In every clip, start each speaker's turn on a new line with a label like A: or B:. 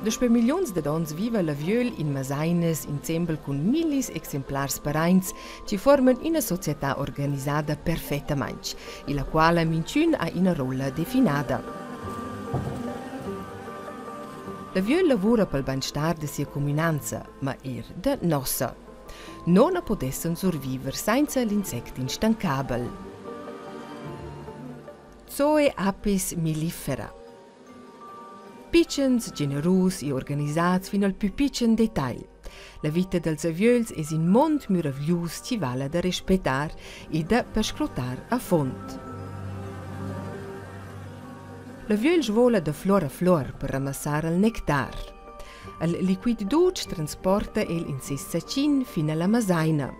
A: Despe milions de dons viva la viol in masaines insembel cun millis exemplars parains ci forman una società organizzata perfettamente, e la quale minciun ha una rolla definada. La viol lavora pel benestar de sia comunanza, ma er de nossa. Non a podessen surviver senza l'insect instancabel. Zoe apis millifera. Piccens, generus e organizzats fino al più piccin detail. La vita dels aviöls es in mond meraviglius ci vale da rispettar e da perscrutar a fond. L'aviöl vola da flor a flor per ramassar il nectar. Il liquid duc transporta el in ses sacin fin alla masaina.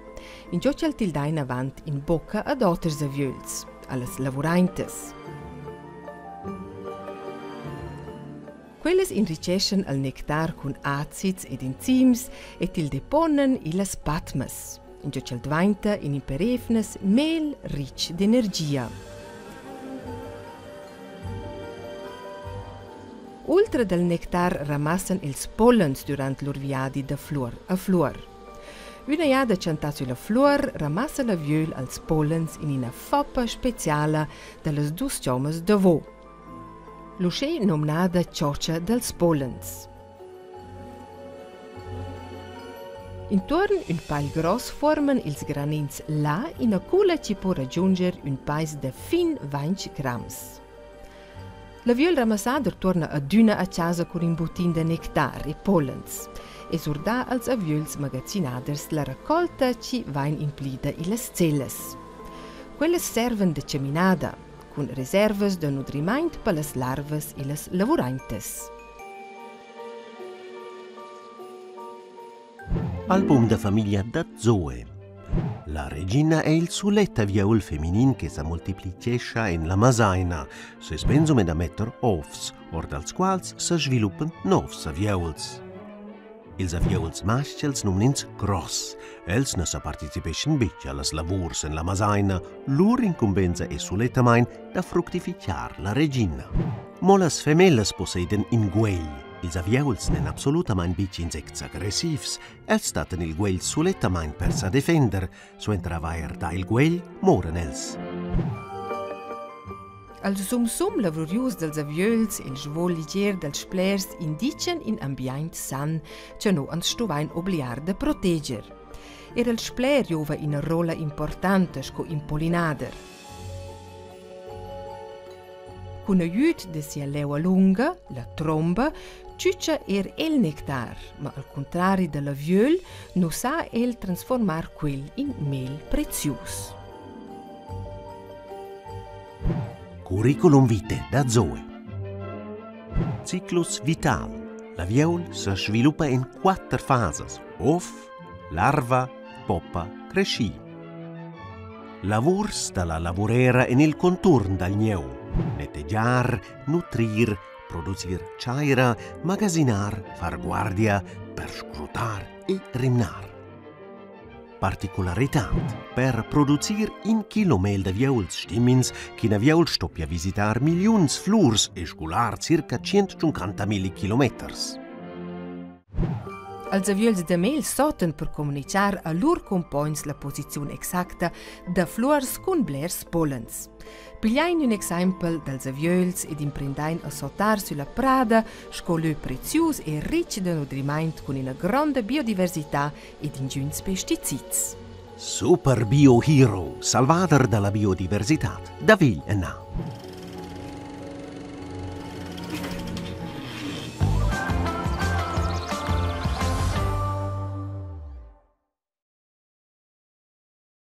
A: In ciò c'è il dain avant in bocca ad otters aviöls, alles lavuraintes. Quelles enrichescen al nectar con acids ed enzims et il deponen i las patmas. In ciò c'è dvainta in imperefnes mel rich d'energia. Ultra del nectar ramassan ils pollens durant lur viadi da flor a flor. Una jada chantat sulla flor ramassa la viol als pollens in una foppa speciala dallas dus chomas da L'usce nomnada cioccia dels pollens. Intorn un pal gros forman ils granins là in a cula ci può raggiunger un pais de fin 20 grams. La viol ramassader torna a duna a casa con un butin de nectar e pollens. E surda als aviols magazzinaders la raccolta ci vain implida i las celles. Quelles serven de ceminada, con reservas de nutriment per las larvas e las lavurantes.
B: Album da famiglia da Zoe. La regina è il suletta viaul feminin che sa moltiplicescia in la masaina, se spenzume da metter ovs, or dals quals sa sviluppan novs aviauls. Ilsafjauls mašķels numnins Gross, Elsnasa participation biccialas lavurs en la masaina, lur incumbenza e suletamain da fructificiar la regina. Molas femellas poseiden inguegli, Il Zavjevels nen absolutament bici insects aggressivs, els staten il guell suletamain per sa defender, su entrava erda il guell, moren els.
A: Al sum sum lavorious dels aviöls e il svol ligier dels splers indicen in ambient san, ce no ans stuvain obliar de proteger. Er el spler jova in rola importante sco impollinader. Cun aiut de sia leua lunga, la tromba, Ciuccia er el nectar, ma al contrari de la viol, no sa el transformar quel in mel prezius.
B: Curriculum vitae da Zoe. Cyclus vital. La viol si sviluppa in quattro fases: ov, larva, poppa, cresci. Lavurs dalla lavorera in il contorno dal gneu. Netteggiar, nutrir, producir chaira, magasinar, far guardia, per scrutar e rimnar. Particularitat per producir in kilomel de viauls stimmins che na viaul stoppia visitar milions flurs e scular circa 150.000 kilometers.
A: Els aviöls de mel soten per comunicar a lur compoins la posizione exacta de flors con blers pollens. Pigliain un exempel dels aviöls ed imprendain a sotar sulla prada, scolö prezius e ricci de nutriment con una grande biodiversità ed ingiuns pesticids.
B: Super Bio Hero, salvator dalla biodiversità, da Vil e Na.